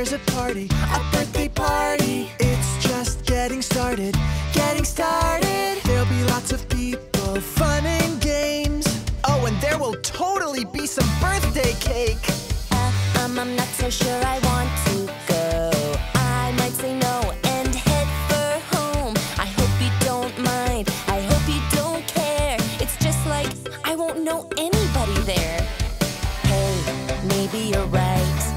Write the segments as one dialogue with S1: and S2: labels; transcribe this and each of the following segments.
S1: there's a party, a birthday party. It's just getting started, getting started. There'll be lots of people, fun and games. Oh, and there will totally be some birthday cake.
S2: Uh, um, I'm not so sure I want to go. I might say no and head for home. I hope you don't mind. I hope you don't care. It's just like I won't know anybody there. Hey, maybe you're right.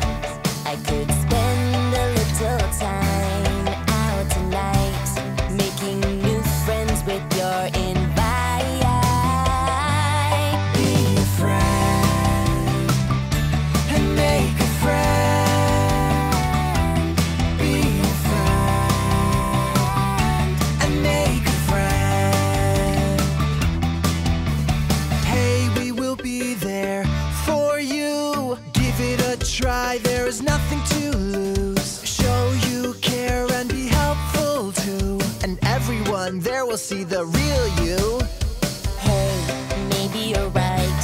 S1: Try, there is nothing to lose. Show you care and be helpful too. And everyone there will see the real you.
S2: Hey, maybe you're right.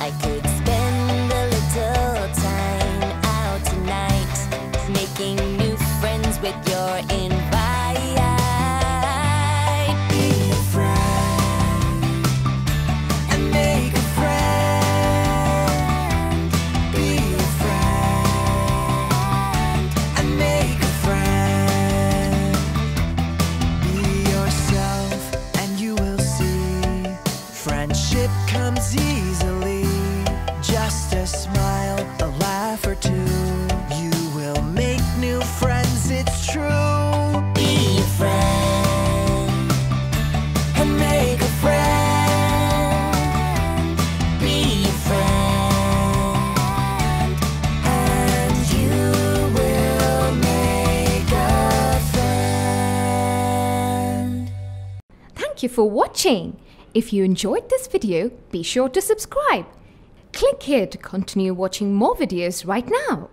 S2: I could spend a little time out tonight, making new friends with your
S1: comes easily. Just a smile, a laugh or two. You will make new friends, it's true.
S2: Be a friend
S1: And make a friend.
S2: be a friend,
S1: And you will make a friend.
S3: Thank you for watching. If you enjoyed this video, be sure to subscribe. Click here to continue watching more videos right now.